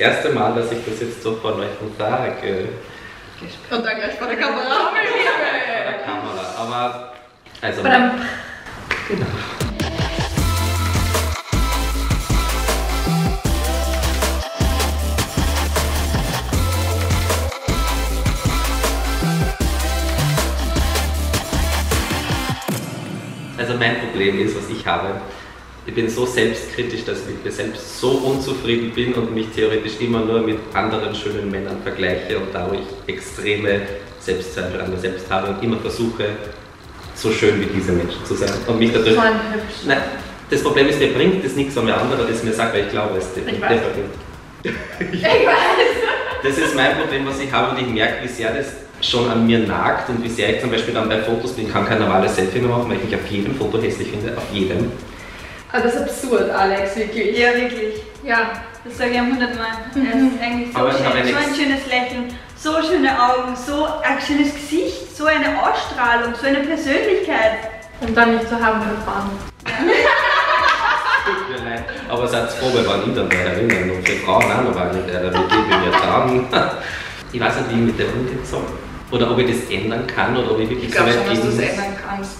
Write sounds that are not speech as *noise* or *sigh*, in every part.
erste Mal, dass ich das jetzt so von euch sage. Und dann gleich vor der Kamera. Vor der Kamera. Aber, also. Badam. Genau. Also mein Problem ist, was ich habe, ich bin so selbstkritisch, dass ich mit mir selbst so unzufrieden bin und mich theoretisch immer nur mit anderen schönen Männern vergleiche und dadurch extreme Selbstzweifel an mir selbst habe und immer versuche, so schön wie diese Menschen zu sein. Und mich dadurch. Nein, das Problem ist, mir bringt das nichts, wenn mir andere das mir sagt, weil ich glaube, es Ich weiß. *laughs* Ich weiß. Das ist mein Problem, was ich habe und ich merke, wie sehr das schon an mir nagt und wie sehr ich zum Beispiel dann bei Fotos bin, kann kein normales Selfie mehr machen, weil ich mich auf jedem Foto hässlich finde, auf jedem. Aber das ist absurd, Alex, wirklich. Ja, wirklich. Ja. Das sage ich ihm hundertmal. Er ist eigentlich so Aber ich schön. habe ja So ein schönes Lächeln, so schöne Augen, so ein schönes Gesicht, so eine Ausstrahlung, so eine Persönlichkeit. Und dann nicht zu haben für Frauen. *laughs* Tut mir leid. Aber seid froh, wir waren ich dann da erinnern und für Frauen auch noch war nicht der, ich bin ja dran. Ich weiß nicht, wie ich mit dem umgehen soll. Oder ob ich das ändern kann oder ob ich wirklich Ich glaube so schon, weit dass du es ändern kannst.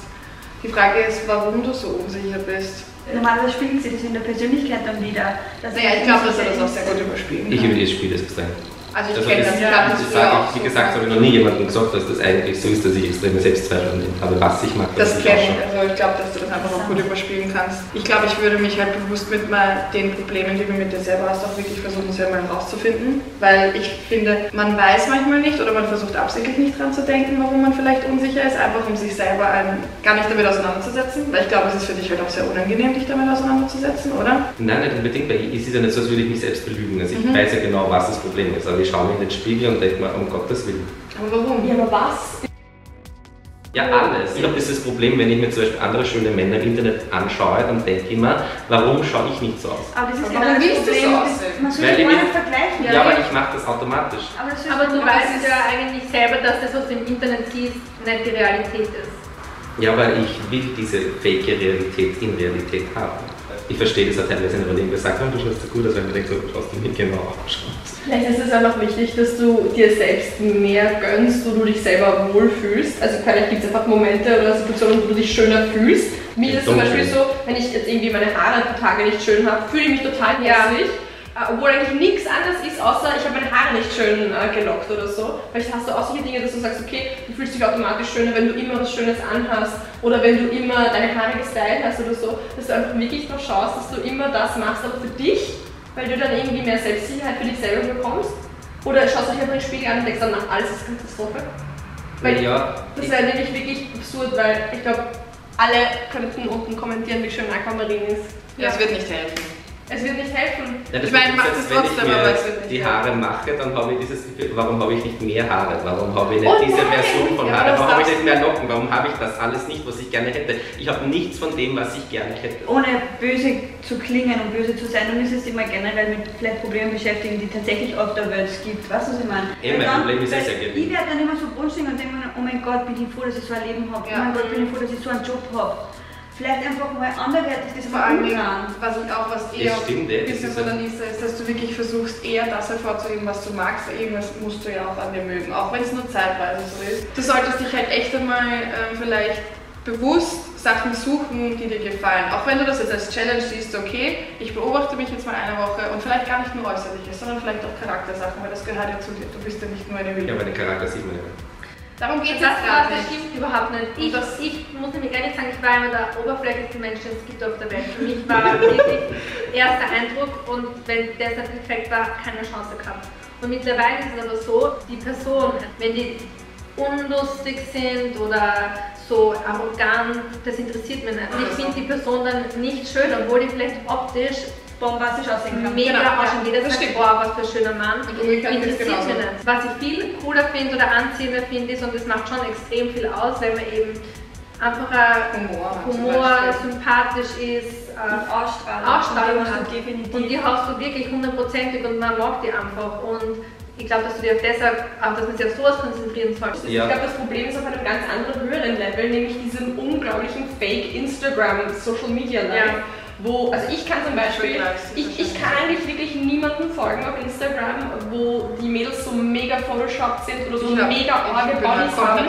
Die Frage ist, warum du so unsicher bist. Normalerweise spiegelt sich das in der Persönlichkeit dann wieder. dass Naja, ich glaube, dass er das auch sehr gut überspielen Ich kann. über das Spiel das extrem. Also ich Also kenne das, das, ich das früher sage auch ich, wie gesagt, habe ich noch nie jemandem gesagt, dass das eigentlich so ist, dass ich extreme Selbstzweifel an dem habe, was ich mache. Das kenne ich, also ich glaube, dass du das einfach auch gut überspielen kannst. Ich glaube, ich würde mich halt bewusst mit mal den Problemen, die du mit dir selber hast, auch wirklich versuchen, selber rauszufinden. Weil ich finde, man weiß manchmal nicht oder man versucht absichtlich nicht dran zu denken, warum man vielleicht unsicher ist, einfach um sich selber ein, gar nicht damit auseinanderzusetzen. Weil ich glaube, es ist für dich halt auch sehr unangenehm, dich damit auseinanderzusetzen, oder? Nein, nicht unbedingt, weil es ist ja nicht so, als würde ich mich selbst belügen. Also ich Mhm. weiß ja genau, was das Problem ist. Aber ich schaue mir in den Spiegel und denke mir, um Gottes Willen. Aber warum? Ja, aber was? Ja, alles. Ich habe dieses Problem, wenn ich mir zum Beispiel andere schöne Männer im Internet anschaue, dann denke ich mir, warum schaue ich nicht so aus? Aber das ist genau das Problem. Man soll sich mich- nicht vergleichen. Ja, aber ich mache das automatisch. Aber, das Aber du ist- weißt das ja eigentlich selber, dass das, was du im Internet siehst, nicht die Realität ist. Ja, weil ich will diese fake Realität in Realität haben. Ich verstehe das teilweise, wenn irgendwer sagt, oh, du schaust so gut aus, wenn man denkt, so schaust du nicht genau aus. Vielleicht ist es einfach wichtig, dass du dir selbst mehr gönnst, wo du dich selber wohlfühlst. Also vielleicht gibt es einfach Momente oder Situationen, wo du dich schöner fühlst. Mir ist es zum Beispiel so, wenn ich jetzt irgendwie meine Haare ein paar Tage nicht schön habe, fühle ich mich total Ja. hässlich. Äh, Obwohl eigentlich nichts anderes ist, außer ich habe schön äh, gelockt oder so. Vielleicht hast du auch solche Dinge, dass du sagst, okay, du fühlst dich automatisch schöner, wenn du immer was Schönes anhast oder wenn du immer deine Haare gestylt hast oder so, dass du einfach wirklich noch schaust, dass du immer das machst, aber für dich, weil du dann irgendwie mehr Selbstsicherheit für dich selber bekommst. Oder schaust du dich einfach in den Spiegel an und denkst dann, nach alles ist Katastrophe. Weil ja, das wäre nämlich wirklich absurd, weil ich glaube, alle könnten unten kommentieren, wie schön Aquamarin ist. Ja, es wird nicht helfen. Es wird nicht helfen. Ja, das Ich meine, es wenn trotzdem, ich mir aber es wird nicht die helfen. Haare mache, dann habe ich dieses Gefühl, warum habe ich nicht mehr Haare? Warum habe ich nicht Oh diese nein! Version von Haaren? das Warum habe ich nicht mehr Locken? Warum habe ich das alles nicht, was ich gerne hätte? Ich habe nichts von dem, was ich gerne hätte. ohne böse zu klingen und böse zu sein, dann ist es immer generell mit vielleicht Problemen beschäftigen, die tatsächlich auf der Welt gibt. Weißt du, was ich meine? Eh, mein Problem ist es ja gering. Ich werde dann immer so brunstig und denke mir, oh mein Gott, bin ich froh, dass ich so ein Leben habe. Ja. Oh mein Gott, bin ich froh, dass ich so einen Job habe. Vielleicht einfach mal anderweitig das Vor mal allen Dingen, umdrehen. was ich auch, was Das eher stimmt, ein bisschen ist von ja- der Lisa ist, dass du wirklich versuchst, eher das hervorzuheben, was du magst. Irgendwas musst du ja auch an dir mögen, auch wenn es nur zeitweise so ist. Du solltest dich halt echt einmal ähm, vielleicht bewusst Sachen suchen, die dir gefallen. Auch wenn du das jetzt als Challenge siehst, okay, ich beobachte mich jetzt mal eine Woche und vielleicht gar nicht nur äußerliches, sondern vielleicht auch Charaktersachen, weil das gehört ja zu dir. Du bist ja nicht nur eine Ja, Wilde. aber den Charakter sieht man ja. Darum geht es gerade das stimmt überhaupt nicht. Ich, ich muss nämlich ehrlich sagen, ich war immer der oberflächlichste Mensch, den es gibt auf der Welt. Für mich war *laughs* wirklich erster Eindruck und wenn der dann perfekt war, keine Chance gehabt. Und mittlerweile ist es aber so, die Person, wenn die unlustig sind oder so arrogant, das interessiert mich nicht. Und ich finde die Person dann nicht schön, obwohl die vielleicht optisch Bombastisch aussehen kann. mega Genau, aussehen. Jeder das sagt, boah, was für ein schöner Mann. Und umgekehrt ist Interessiert genauso. mich nicht. Was ich viel cooler finde oder anziehender finde ist, und das macht schon extrem viel aus, wenn man eben einfach ein Humor, hat zum Humor Beispiel. sympathisch ist, äh, Und Ausstrahlung. Ausstrahlung Und die hast hat. und die hast du wirklich hundertprozentig und man mag die einfach. Und ich glaube, dass du dir auf deshalb, auf dass man sich auf sowas konzentrieren sollte. Ja. Ich glaube, das Problem ist auf einem ganz anderen höheren Level, nämlich diesem unglaublichen Fake Instagram Social Media Life. Ja. Wo, also ich kann zum Beispiel, ich, ich kann eigentlich wirklich niemanden folgen auf Instagram, wo die Mädels so mega photoshopped sind oder so Ich mega arge Bodies haben.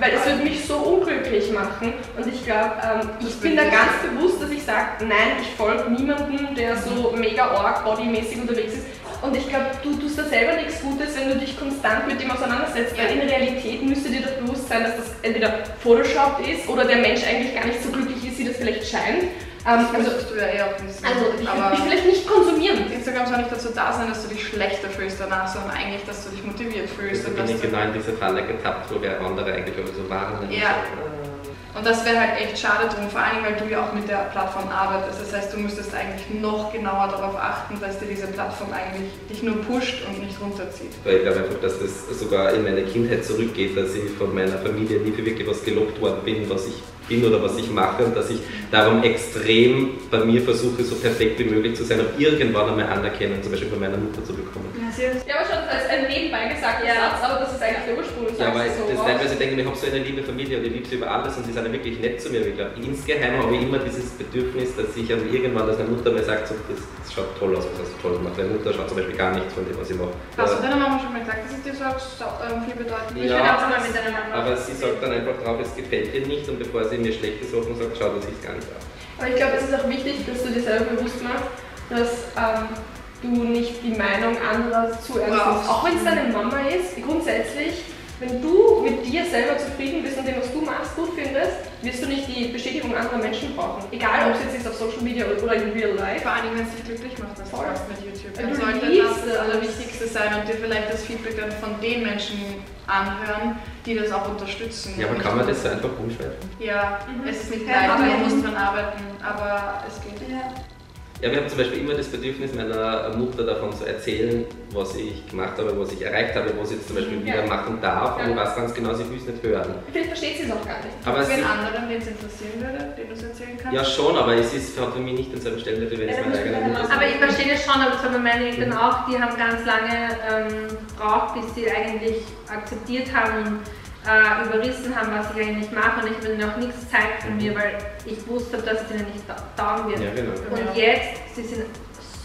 Weil es würde mich so unglücklich machen und ich glaube, ähm, ich bin da ganz bewusst, dass ich sage, nein, ich folge niemandem, der so mega arg bodymäßig unterwegs ist. Und ich glaube, du tust da selber nichts Gutes, wenn du dich konstant mit dem auseinandersetzt, weil in Realität müsste dir doch bewusst sein, dass das entweder Photoshop ist oder der Mensch eigentlich gar nicht so glücklich ist, wie das vielleicht scheint. Ähm, Also, also, du ja eh auch wissen. also ich aber mich vielleicht nicht konsumieren. Instagram soll nicht dazu da sein, dass du dich schlechter fühlst danach, sondern eigentlich, dass du dich motiviert fühlst. Und, bin dass ich genau in diese Falle getappt, wo wir andere eigentlich immer so warnen. Ja. So, und das wäre halt echt schade drum, vor allem, weil du ja auch mit der Plattform arbeitest. Das heißt, du müsstest eigentlich noch genauer darauf achten, dass dir diese Plattform eigentlich dich nur pusht und nicht runterzieht. Weil ich glaube einfach, dass das sogar in meine Kindheit zurückgeht, dass ich von meiner Familie nie für wirklich was gelobt worden bin, was ich bin oder was ich mache und dass ich darum extrem bei mir versuche, so perfekt wie möglich zu sein, um irgendwann einmal Anerkennung zum Beispiel von meiner Mutter zu bekommen. Ja, Ja, aber schon als ein nebenbei gesagter Ja. Satz, aber das ist eigentlich der Ursprung. Ja, es so das teilweise denke ich, mir, ich habe so eine liebe Familie und ich liebe sie über alles und sie sind ja wirklich nett zu mir. Ich glaube, insgeheim habe ich immer dieses Bedürfnis, dass ich dann irgendwann, dass meine Mutter mir sagt, so, das, das schaut toll aus, was hast du toll gemacht. Meine Mutter schaut zum Beispiel gar nichts von dem, was ich mache. Hast du deiner Mama schon mal gesagt, dass es dir so ähm, viel bedeutet? Ich Ja. bin auch mal mit deiner Mama. Aber sie sagt dann einfach drauf, es gefällt dir nicht und bevor sie mir schlechte Sachen sagt, schau, das ist gar nicht auf. Aber ich glaube, es ist auch wichtig, dass du dir selber bewusst machst, dass ähm, du nicht die Meinung anderer zu ernst nimmst. Auch wenn es deine Mama ist, grundsätzlich, wenn du mit dir selber zufrieden bist und dem, was du machst, gut findest, wirst du nicht die Bestätigung anderer Menschen brauchen. Egal, ob es jetzt ist auf Social Media oder in real life. Vor allem, wenn es dich glücklich macht, was du Voll. machst mit YouTube. Dann du sollte das das es. Allerwichtigste sein und dir vielleicht das Feedback dann von den Menschen anhören, die das auch unterstützen. Ja, aber kann man das so einfach umschalten? Ja, Mhm. es ist nicht leicht, man muss dran arbeiten, aber es geht. Ja. Ja, wir haben zum Beispiel immer das Bedürfnis meiner Mutter davon zu erzählen, was ich gemacht habe, was ich erreicht habe, was ich jetzt zum Beispiel Ja. wieder machen darf. Und Ja. ich weiß ganz genau, sie will es nicht hören. Vielleicht versteht sie es auch gar nicht. Aber Für sie, einen anderen, den es interessieren würde, den du es erzählen kannst? ja schon, aber es ist, für mich nicht denselben Stellenwert, wie wenn es meine eigene Mutter Aber ich verstehe das schon, aber das haben meine Eltern auch, die haben ganz lange ähm, braucht, bis sie eigentlich akzeptiert haben äh, überrissen haben, was ich eigentlich mache und ich will ihnen auch nichts zeigen von mir, weil ich wusste, dass es ihnen nicht ta- taugen wird. Ja, genau. Und jetzt, sie sind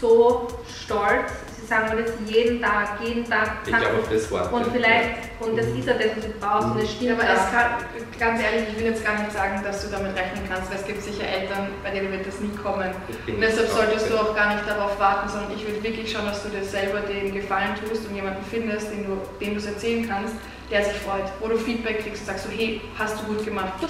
so stolz, sie sagen mir das jeden Tag, jeden Tag. Ich glaube, das Wort. und vielleicht, und das ist ja das, was du brauchst, und es Ja, stimmt aber auch. es kann, ganz ehrlich, ich will jetzt gar nicht sagen, dass du damit rechnen kannst, weil es gibt sicher Eltern, bei denen wird das nie kommen. Und deshalb solltest du auch gar nicht darauf warten, sondern ich würde wirklich schauen, dass du dir selber den Gefallen tust und jemanden findest, den du dem du es erzählen kannst, der sich freut, wo du Feedback kriegst und sagst so, hey, hast du gut gemacht. Und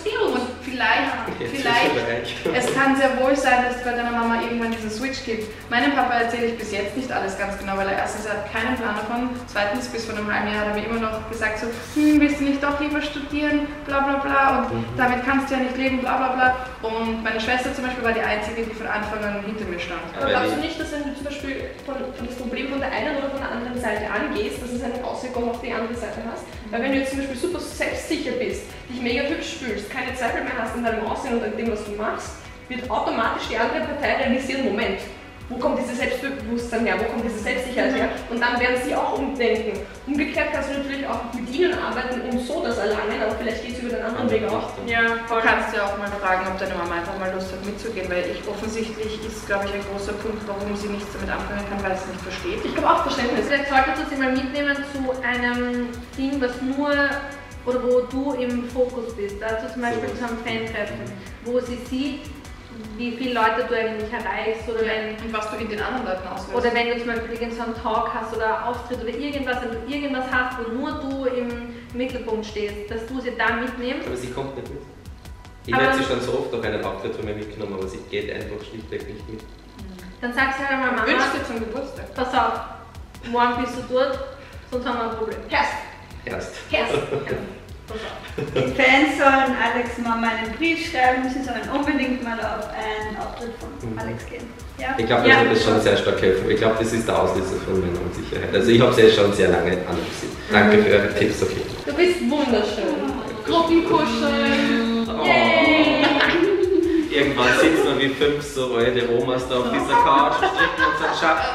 vielleicht, vielleicht, es kann sehr wohl sein, dass es bei deiner Mama irgendwann diesen Switch gibt. Meinem Papa erzähle ich bis jetzt nicht alles ganz genau, weil er erstens er hat keinen Plan davon, zweitens bis vor einem halben Jahr hat er mir immer noch gesagt so, hm, willst du nicht doch lieber studieren, bla bla bla und Mhm. damit kannst du ja nicht leben, bla bla bla. Und meine Schwester zum Beispiel war die einzige, die von Anfang an hinter mir stand. Aber glaubst du ich- nicht, dass wenn du zum Beispiel von, von das Problem von der einen oder von der anderen Seite angehst, dass es eine Auswirkung auf die andere Seite hast? Weil wenn du jetzt zum Beispiel super selbstsicher bist, dich mega hübsch fühlst, keine Zweifel mehr hast an deinem Aussehen und an dem, was du machst, wird automatisch die andere Partei realisieren, Moment, wo kommt dieses Selbstbewusstsein her, wo kommt diese Selbstsicherheit her? Und dann werden sie auch umdenken. Umgekehrt kannst du natürlich auch mit ihnen arbeiten und so das erlangen, aber vielleicht geht es über den anderen Weg auch. Ja, du kannst ja auch mal fragen, ob deine Mama einfach mal Lust hat mitzugehen, weil ich offensichtlich ist, glaube ich, ein großer Punkt, warum sie nichts damit anfangen kann, weil sie es nicht versteht. Ich glaube auch Verständnis. Vielleicht solltest du sie mal mitnehmen zu einem Ding, was nur oder wo du im Fokus bist. Also zum Beispiel zu einem Fan-Treffen, wo sie sieht, wie viele Leute du eigentlich erreichst oder wenn und was du in den anderen Leuten auslöst. oder wenn du zum Beispiel irgend so einen Talk hast oder Auftritt oder irgendwas, wenn du irgendwas hast, wo nur du im Mittelpunkt stehst, dass du sie da mitnimmst. Aber sie kommt nicht mit. Ich Aber- werde sie schon so oft auf einen Auftritt von mir mitgenommen, aber sie geht einfach schlichtweg nicht mit. Dann sagst du halt einmal, Mama, wünschst dir zum Geburtstag. pass auf, morgen bist du dort, sonst haben wir ein Problem. Herst, Erst. herst. Die Fans sollen Alex Mama einen Brief schreiben, sie sollen unbedingt mal auf einen Auftritt von Mhm. Alex gehen. Ja? Ich glaube, das Ja. wird das schon sehr stark helfen. Ich glaube, das ist der Auslöser von meiner Unsicherheit. Also ich habe es ja schon sehr lange analysiert. Danke für eure Tipps, okay. Du bist wunderschön. Gruppenkuscheln. Oh. Yay! Irgendwann sitzen wir wie fünf so alte Omas da auf dieser Couch, stricken uns einen Schatten.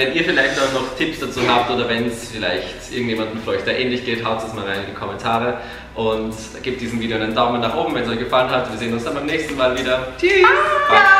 Wenn ihr vielleicht auch noch Tipps dazu habt oder wenn es vielleicht irgendjemandem von euch da ähnlich geht, haut es mal rein in die Kommentare und gebt diesem Video einen Daumen nach oben, wenn es euch gefallen hat. Wir sehen uns dann beim nächsten Mal wieder. Tschüss! Bye.